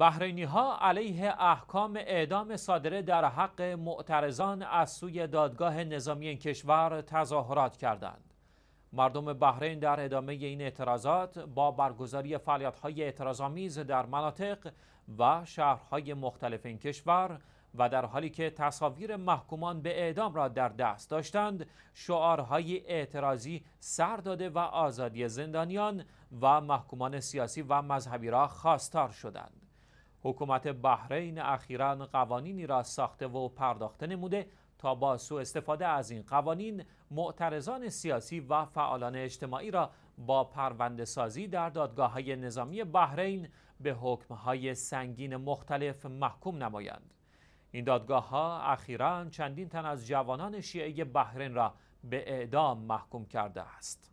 بحرینی ها علیه احکام اعدام صادره در حق معترضان از سوی دادگاه نظامی این کشور تظاهرات کردند. مردم بحرین در ادامه این اعتراضات با برگزاری فعالیت های اعتراضآمیز در مناطق و شهرهای مختلف این کشور و در حالی که تصاویر محکومان به اعدام را در دست داشتند شعارهای اعتراضی سر داده و آزادی زندانیان و محکومان سیاسی و مذهبی را خواستار شدند حکومت بحرین اخیرا قوانینی را ساخته و پرداخته نموده تا با سوء استفاده از این قوانین معترضان سیاسی و فعالان اجتماعی را با پرونده سازی در دادگاه های نظامی بحرین به حکم های سنگین مختلف محکوم نمایند. این دادگاه ها اخیرا چندین تن از جوانان شیعه بحرین را به اعدام محکوم کرده است.